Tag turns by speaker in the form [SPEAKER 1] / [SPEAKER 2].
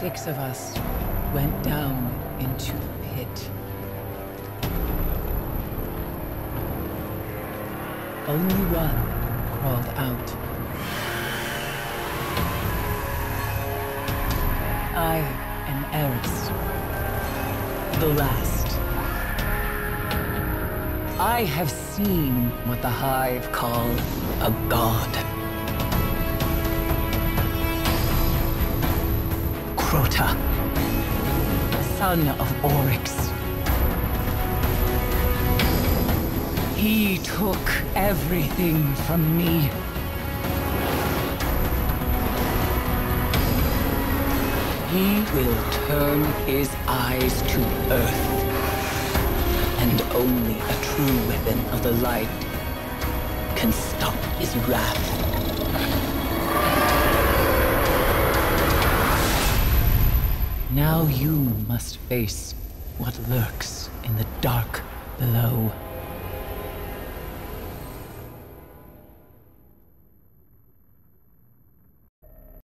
[SPEAKER 1] six of us went down into the pit. Only one crawled out. I am Eris, the last. I have seen what the Hive call a god. Crota, son of Oryx. He took everything from me. He will turn his eyes to Earth. And only a true weapon of the light can stop his wrath. Now you must face what lurks in the dark below.